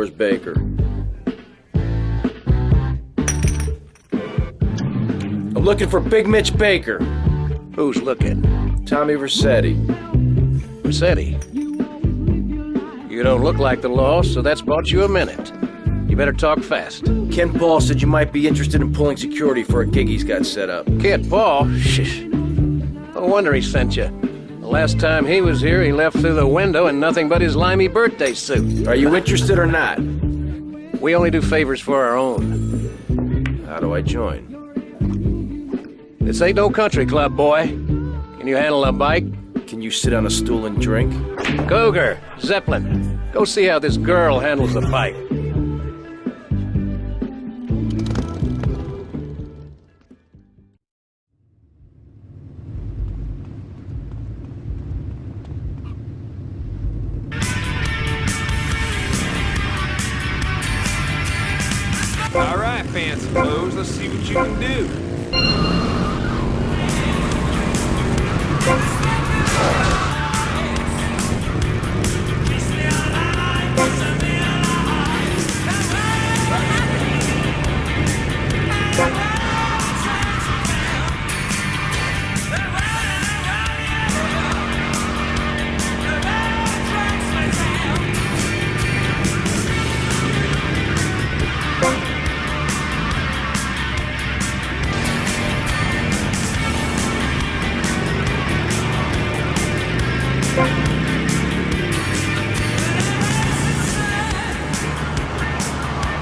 Where's Baker? I'm looking for Big Mitch Baker. Who's looking? Tommy Vercetti. Rossetti. You don't look like the law, so that's bought you a minute. You better talk fast. Kent Paul said you might be interested in pulling security for a gig he's got set up. Kent Paul? Shh. No wonder he sent you. Last time he was here, he left through the window in nothing but his limey birthday suit. Are you interested or not? We only do favors for our own. How do I join? This ain't no country club, boy. Can you handle a bike? Can you sit on a stool and drink? Cougar, Zeppelin, go see how this girl handles the bike. All right, fancy clothes, let's see what you can do.